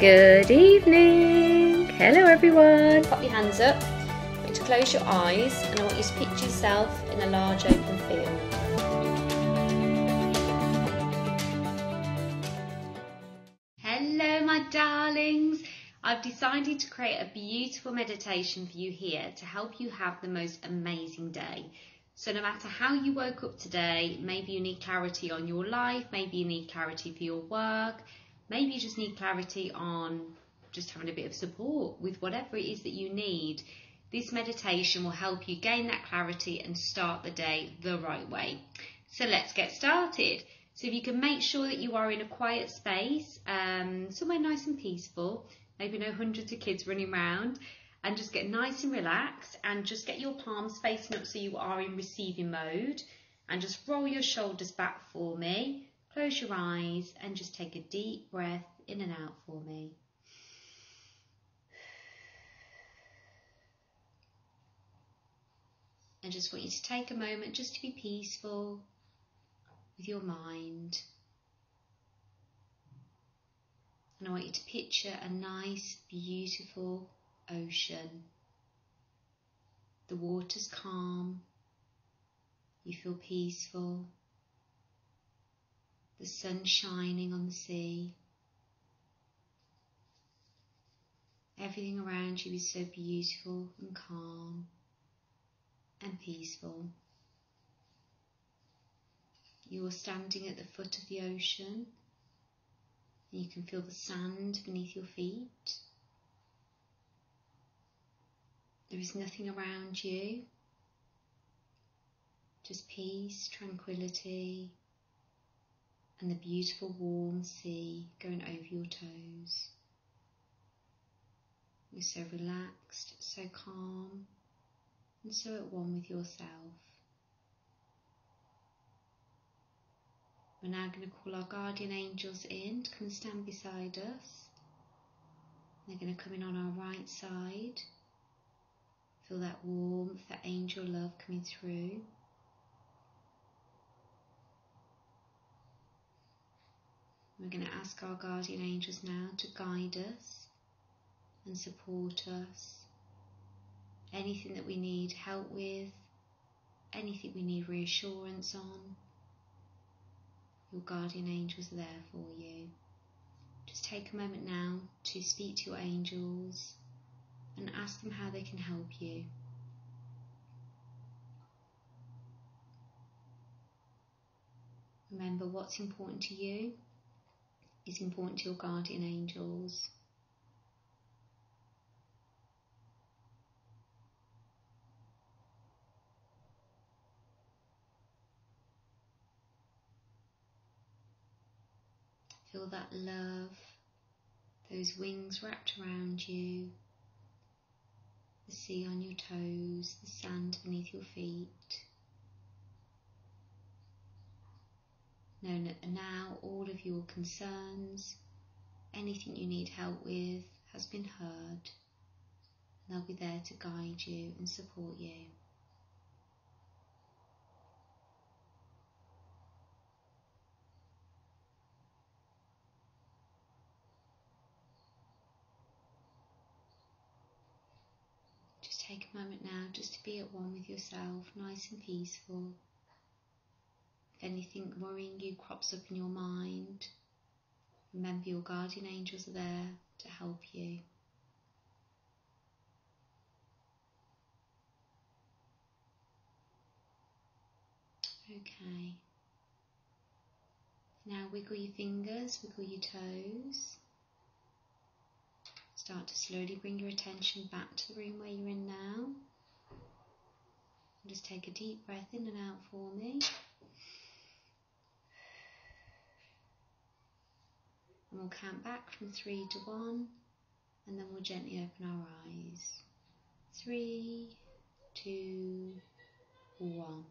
Good evening. Hello, everyone. Pop your hands up. I want you to close your eyes and I want you to picture yourself in a large open field. Hello, my darlings. I've decided to create a beautiful meditation for you here to help you have the most amazing day. So, no matter how you woke up today, maybe you need clarity on your life, maybe you need clarity for your work, maybe you just need clarity on just having a bit of support with whatever it is that you need. This meditation will help you gain that clarity and start the day the right way. So, let's get started. So, if you can make sure that you are in a quiet space, um, somewhere nice and peaceful, maybe no hundreds of kids running around, and just get nice and relaxed and just get your palms facing up so you are in receiving mode and just roll your shoulders back for me. Close your eyes and just take a deep breath in and out for me. I just want you to take a moment just to be peaceful with your mind. And I want you to picture a nice, beautiful ocean. The water's calm. You feel peaceful. The sun shining on the sea. Everything around you is so beautiful and calm and peaceful. You are standing at the foot of the ocean. And You can feel the sand beneath your feet. There is nothing around you, just peace, tranquility, and the beautiful warm sea going over your toes. You're so relaxed, so calm, and so at one with yourself. We're now going to call our guardian angels in to come and stand beside us. They're going to come in on our right side. Feel that warmth, that angel love coming through. We're going to ask our guardian angels now to guide us and support us. Anything that we need help with, anything we need reassurance on, your guardian angels are there for you. Just take a moment now to speak to your angels and ask them how they can help you. Remember what's important to you is important to your guardian angels. Feel that love, those wings wrapped around you, the sea on your toes, the sand beneath your feet. Know that now all of your concerns, anything you need help with, has been heard. And they'll be there to guide you and support you. Just Take a moment now just to be at one with yourself, nice and peaceful. If anything worrying you crops up in your mind, remember your guardian angels are there to help you. Okay. Now wiggle your fingers, wiggle your toes. Start to slowly bring your attention back to the room where you're in now. Just take a deep breath in and out for me. And we'll count back from three to one, and then we'll gently open our eyes. Three, two, one.